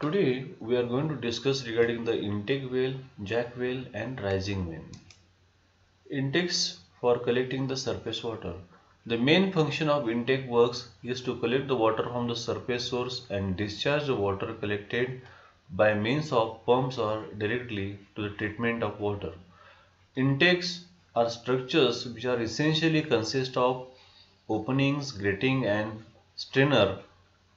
Today we are going to discuss regarding the intake well, jack well and rising well. Intakes for collecting the surface water. The main function of intake works is to collect the water from the surface source and discharge the water collected by means of pumps or directly to the treatment of water. Intakes are structures which are essentially consist of openings, grating and strainer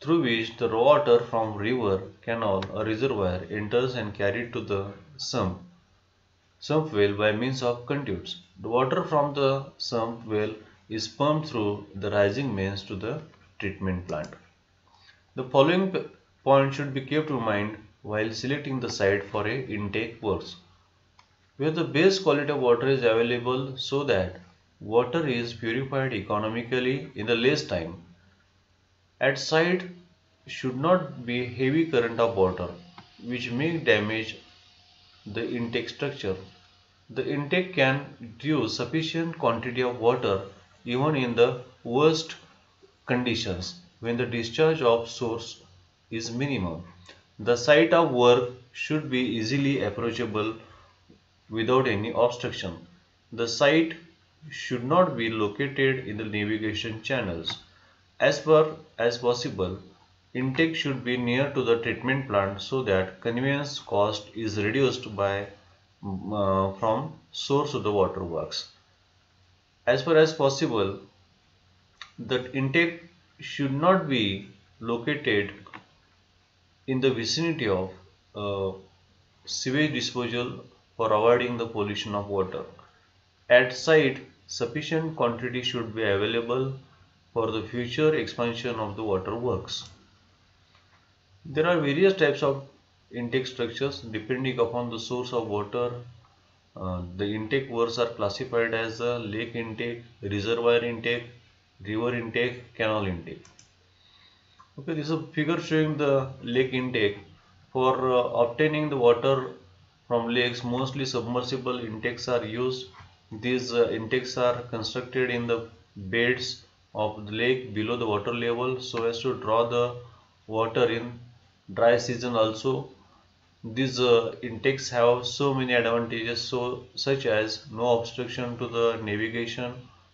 through which the raw water from river, canal or reservoir enters and carried to the sump, sump well by means of conduits. The water from the sump well is pumped through the rising mains to the treatment plant. The following point should be kept in mind while selecting the site for a intake works. Where the best quality of water is available so that water is purified economically in the less time at site should not be heavy current of water which may damage the intake structure. The intake can use sufficient quantity of water even in the worst conditions when the discharge of source is minimum. The site of work should be easily approachable without any obstruction. The site should not be located in the navigation channels. As far as possible, intake should be near to the treatment plant so that conveyance cost is reduced by uh, from source of the water works. As far as possible, the intake should not be located in the vicinity of uh, sewage disposal for avoiding the pollution of water. At site, sufficient quantity should be available for the future expansion of the water works. There are various types of intake structures depending upon the source of water. Uh, the intake works are classified as lake intake, reservoir intake, river intake, canal intake. Okay, this is a figure showing the lake intake. For uh, obtaining the water from lakes, mostly submersible intakes are used. These uh, intakes are constructed in the beds of the lake below the water level so as to draw the water in dry season also. These uh, intakes have so many advantages so such as no obstruction to the navigation,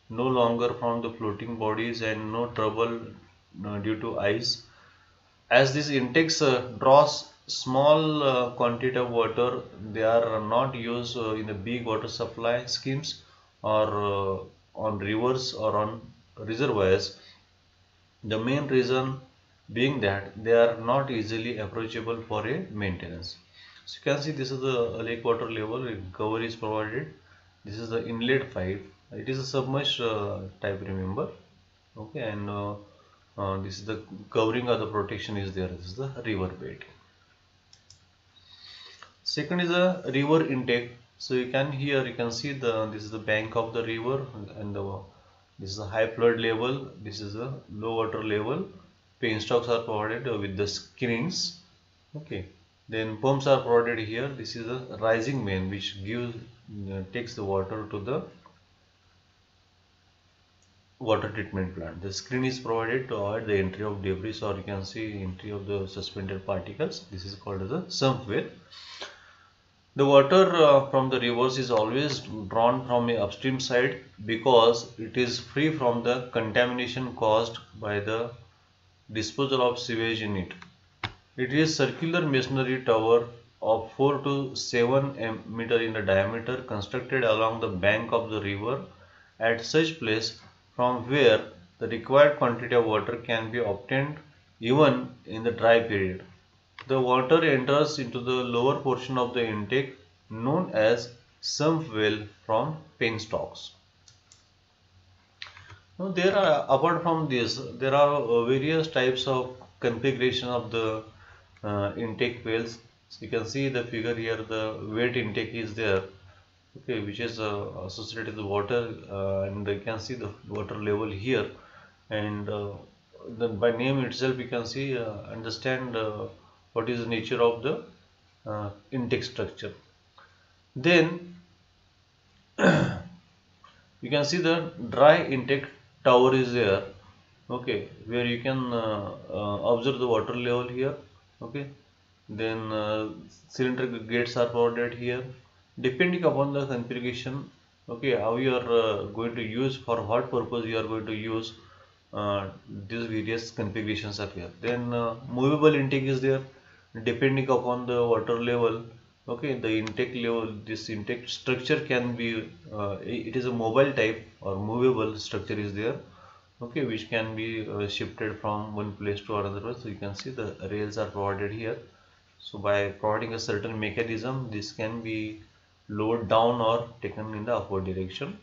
no longer from the floating bodies and no trouble uh, due to ice. As these intakes uh, draws small uh, quantity of water they are not used uh, in the big water supply schemes or uh, on rivers or on reservoirs the main reason being that they are not easily approachable for a maintenance. So you can see this is the lake water level cover is provided. This is the inlet pipe. It is a submerged uh, type remember? Okay and uh, uh, this is the covering of the protection is there. This is the river bed. Second is a river intake. So you can here you can see the this is the bank of the river and the this is a high flood level this is a low water level penstocks are provided with the screens okay then pumps are provided here this is a rising main which gives uh, takes the water to the water treatment plant. The screen is provided to avoid the entry of debris or you can see entry of the suspended particles. This is called as a sump well. The water uh, from the rivers is always drawn from a upstream side because it is free from the contamination caused by the disposal of sewage in it. It is circular masonry tower of 4 to 7 meter in the diameter constructed along the bank of the river at such place from where the required quantity of water can be obtained even in the dry period. The water enters into the lower portion of the intake known as sump well from penstocks. Now there are apart from this there are uh, various types of configuration of the uh, intake wells. So you can see the figure here the wet intake is there okay which is uh, associated with water uh, and you can see the water level here and uh, by name itself you can see uh, understand what is the nature of the uh, intake structure. Then you can see the dry intake tower is there okay where you can uh, uh, observe the water level here okay. Then uh, cylinder gates are provided here. Depending upon the configuration okay how you are uh, going to use for what purpose you are going to use uh, these various configurations are here then uh, movable intake is there depending upon the water level okay the intake level this intake structure can be uh, it is a mobile type or movable structure is there okay which can be uh, shifted from one place to another so you can see the rails are provided here. So by providing a certain mechanism this can be lowered down or taken in the upward direction.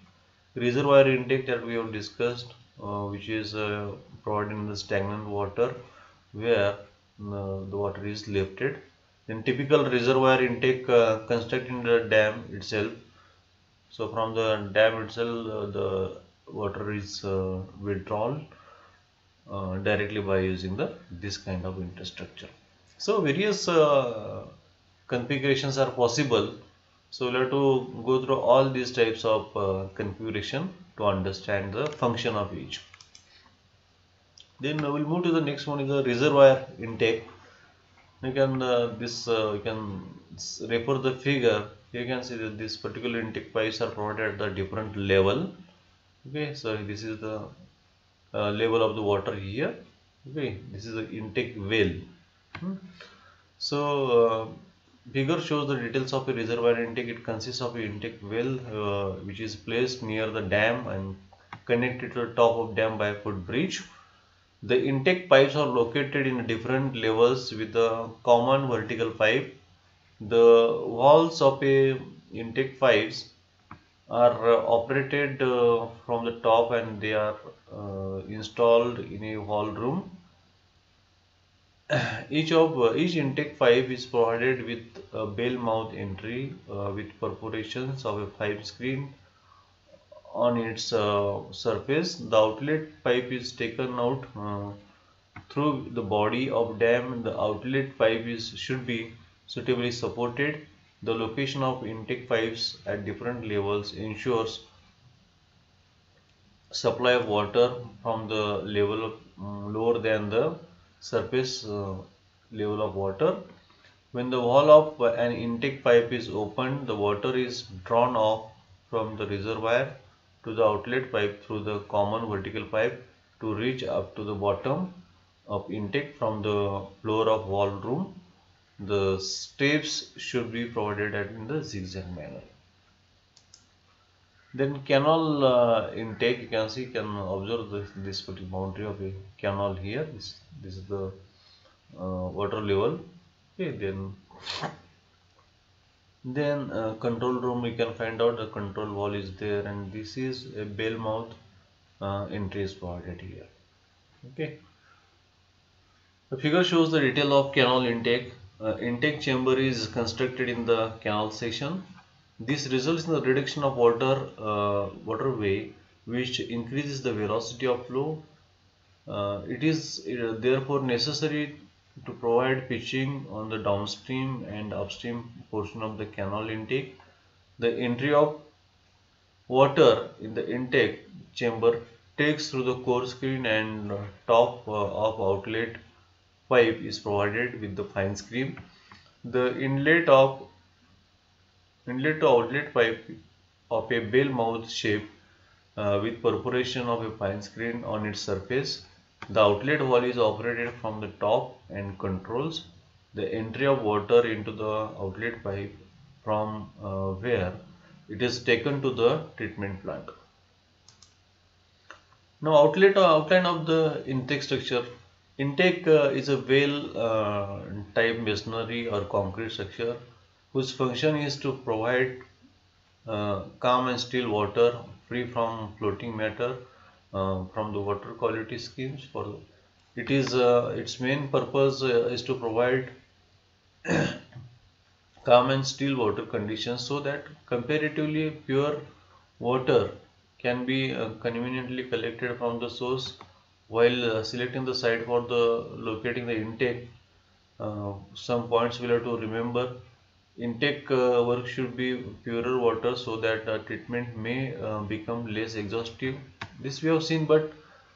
Reservoir intake that we have discussed uh, which is uh, provided in the stagnant water where the water is lifted then typical reservoir intake uh, constructed in the dam itself. So from the dam itself, uh, the water is uh, withdrawn uh, directly by using the this kind of infrastructure. So various uh, configurations are possible. So we'll have to go through all these types of uh, configuration to understand the function of each. Then we'll move to the next one is the reservoir intake. You can uh, this uh, you can refer the figure. You can see that this particular intake pipes are provided at the different level. Okay so this is the uh, level of the water here. Okay this is the intake well. Hmm. so uh, figure shows the details of a reservoir intake. It consists of an intake well uh, which is placed near the dam and connected to the top of dam by a footbridge the intake pipes are located in different levels with a common vertical pipe. The valves of a intake pipes are uh, operated uh, from the top and they are uh, installed in a valve room. each of uh, each intake pipe is provided with a bell mouth entry uh, with perforations of a pipe screen on its uh, surface the outlet pipe is taken out uh, through the body of dam. The outlet pipe is should be suitably supported. The location of intake pipes at different levels ensures supply of water from the level of, um, lower than the surface uh, level of water. When the valve of an intake pipe is opened the water is drawn off from the reservoir to the outlet pipe through the common vertical pipe to reach up to the bottom of intake from the floor of valve room. The steps should be provided in the zigzag manner. Then canal uh, intake, you can see, can observe this, this particular boundary of a canal here. This, this is the uh, water level. Okay, then then uh, control room we can find out the control valve is there and this is a bell mouth uh, entry is provided here okay. The figure shows the detail of canal intake. Uh, intake chamber is constructed in the canal section. This results in the reduction of water uh, waterway which increases the velocity of flow. Uh, it is uh, therefore necessary to provide pitching on the downstream and upstream portion of the canal intake. The entry of water in the intake chamber takes through the coarse screen and top uh, of outlet pipe is provided with the fine screen. The inlet of inlet to outlet pipe of a bell mouth shape uh, with perforation of a fine screen on its surface the outlet valve is operated from the top and controls the entry of water into the outlet pipe from uh, where it is taken to the treatment plant. Now outlet uh, outline of the intake structure. Intake uh, is a well uh, type masonry or concrete structure whose function is to provide uh, calm and still water free from floating matter from the water quality schemes for it is uh, its main purpose uh, is to provide calm and still water conditions so that comparatively pure water can be uh, conveniently collected from the source while uh, selecting the site for the locating the intake. Uh, some points we'll have to remember intake work should be purer water so that treatment may become less exhaustive this we have seen but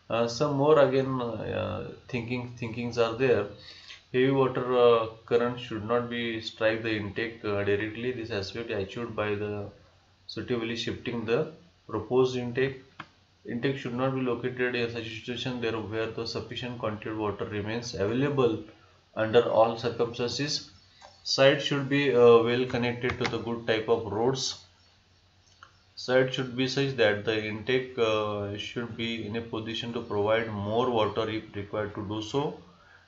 uh, some more again uh, thinking thinkings are there heavy water uh, current should not be strike the intake uh, directly. This aspect achieved by the suitably shifting the proposed intake. Intake should not be located in such a situation there where the sufficient quantity of water remains available under all circumstances. Site should be uh, well connected to the good type of roads. Site should be such that the intake uh, should be in a position to provide more water if required to do so.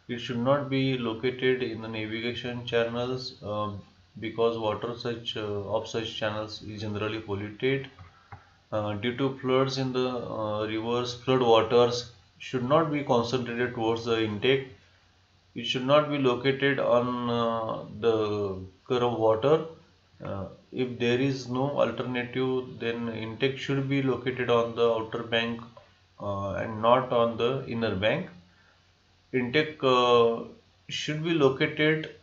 It should not be located in the navigation channels uh, because water such uh, of such channels is generally polluted. Uh, due to floods in the uh, rivers, flood waters should not be concentrated towards the intake it should not be located on uh, the curve water. Uh, if there is no alternative then intake should be located on the outer bank uh, and not on the inner bank. Intake uh, should be located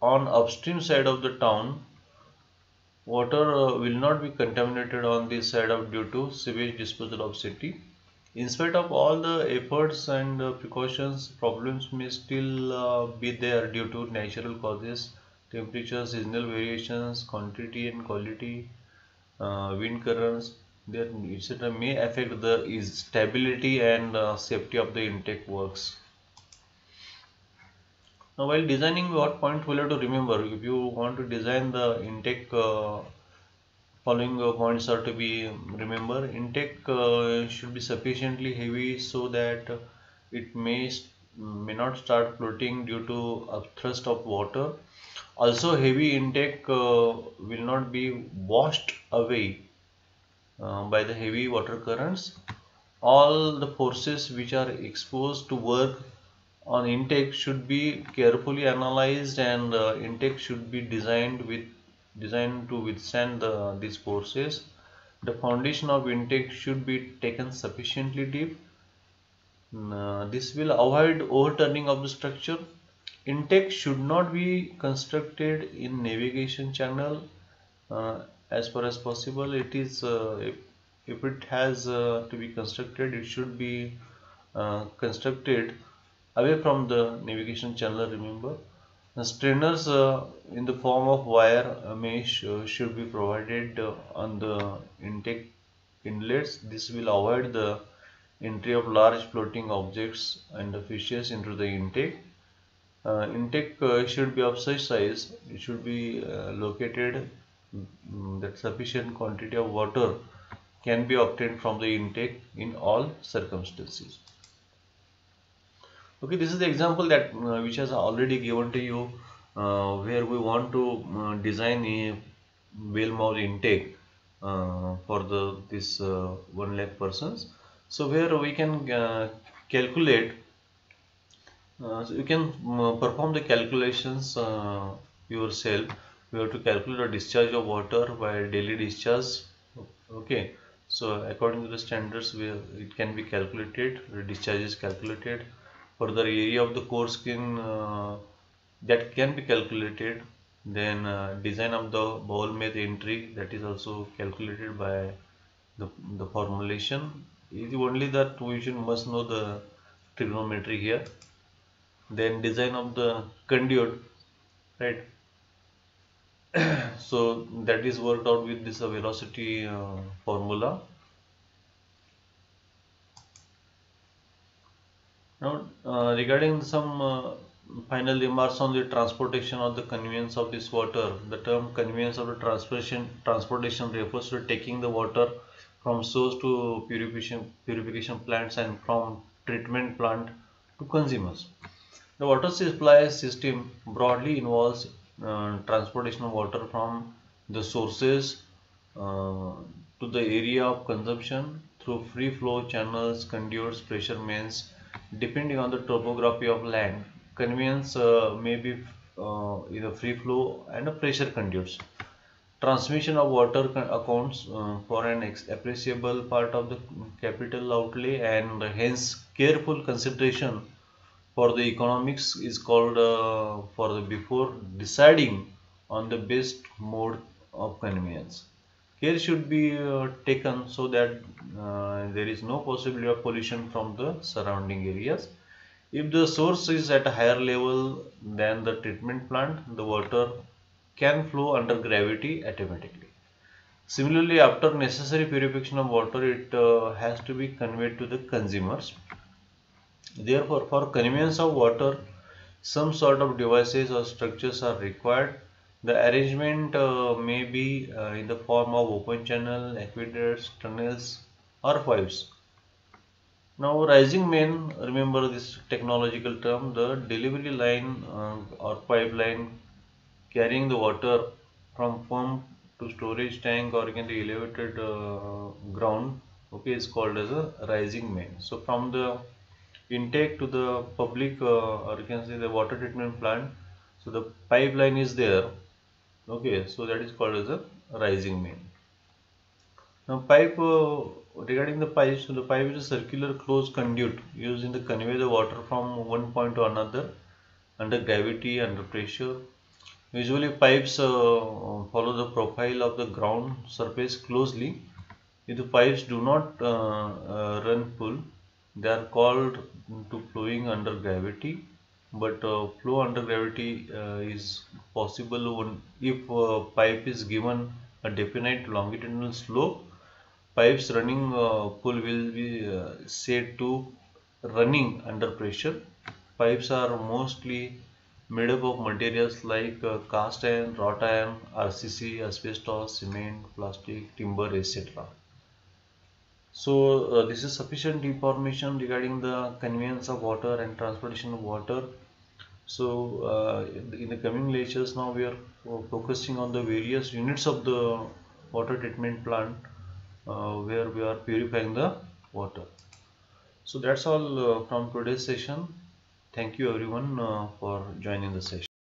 on upstream side of the town. Water uh, will not be contaminated on this side of due to sewage disposal of city in spite of all the efforts and uh, precautions, problems may still uh, be there due to natural causes, temperature, seasonal variations, quantity and quality, uh, wind currents, there etc. may affect the stability and uh, safety of the intake works. Now while designing what point we have to remember if you want to design the intake uh, following uh, points are to be remember intake uh, should be sufficiently heavy so that it may may not start floating due to upthrust of water. Also heavy intake uh, will not be washed away uh, by the heavy water currents. All the forces which are exposed to work on intake should be carefully analyzed and uh, intake should be designed with designed to withstand the, these forces. The foundation of intake should be taken sufficiently deep. Uh, this will avoid overturning of the structure. Intake should not be constructed in navigation channel uh, as far as possible. It is uh, if, if, it has uh, to be constructed, it should be uh, constructed away from the navigation channel. Remember the strainers uh, in the form of wire uh, mesh uh, should be provided uh, on the intake inlets. This will avoid the entry of large floating objects and fishes into the intake. Uh, intake uh, should be of such size, it should be located um, that sufficient quantity of water can be obtained from the intake in all circumstances okay this is the example that uh, which has already given to you uh, where we want to uh, design a bell mouth intake uh, for the this uh, 1 lakh persons. So where we can uh, calculate so you can perform the calculations yourself. You have to calculate the discharge of water by daily discharge. Okay so according to the standards it can be calculated the discharge is calculated further area of the coarse screen uh, that can be calculated. Then uh, design of the bell mouth entry that is also calculated by the, the formulation. It is only that we should must know the trigonometry here. Then design of the conduit right? So that is worked out with this uh, velocity uh, formula Now, uh, regarding some uh, final remarks on the transportation or the conveyance of this water, the term conveyance of the transportation transportation refers to taking the water from source to purification purification plants and from treatment plant to consumers. The water supply system broadly involves uh, transportation of water from the sources uh, to the area of consumption through free flow channels, conduits, pressure mains, depending on the topography of land conveyance uh, may be uh, either free flow and a pressure conduits. Transmission of water accounts uh, for an appreciable part of the capital outlay and hence careful consideration for the economics is called uh, for the before deciding on the best mode of conveyance care should be uh, taken so that uh, there is no possibility of pollution from the surrounding areas If the source is at a higher level than the treatment plant, the water can flow under gravity automatically. Similarly, after necessary purification of water, it uh, has to be conveyed to the consumers. Therefore, for conveyance of water, some sort of devices or structures are required. The arrangement uh, may be uh, in the form of open channel, aqueducts, tunnels or pipes. Now rising main, remember this technological term, the delivery line uh, or pipeline carrying the water from pump to storage tank or in the elevated uh, ground okay is called as a rising main. So from the intake to the public uh, or you can say the water treatment plant so the pipeline is there okay so that is called as a rising main. Now pipe uh, regarding the pipe, so the pipe is a circular closed conduit used in the convey the water from one point to another under gravity, under pressure. Usually pipes uh, follow the profile of the ground surface closely. If the pipes do not uh, uh run full, they are called to flowing under gravity. But uh, flow under gravity uh, is possible when if pipe is given a definite longitudinal slope pipes running uh, pool will be uh, said to running under pressure. Pipes are mostly made up of materials like uh, cast iron wrought iron rcc asbestos cement plastic timber etc so uh, this is sufficient information regarding the conveyance of water and transportation of water so uh, in the coming lectures now we are focusing on the various units of the water treatment plant uh, where we are purifying the water. So that's all uh, from today's session. Thank you everyone uh, for joining the session